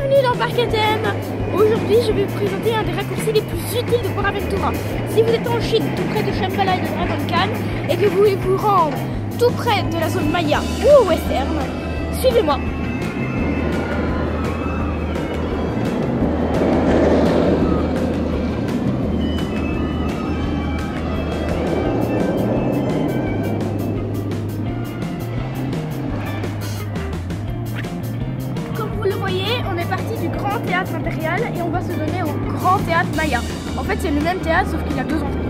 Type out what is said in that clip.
Bienvenue dans Parc Aujourd'hui, je vais vous présenter un des raccourcis les plus utiles de Port Aventura. Si vous êtes en Chine, tout près de Shambhala et de Dragon Khan, et que vous voulez vous rendre tout près de la zone Maya ou Western, suivez-moi Grand Théâtre Impérial et on va se donner au Grand Théâtre Maya. En fait, c'est le même théâtre sauf qu'il a deux entrées.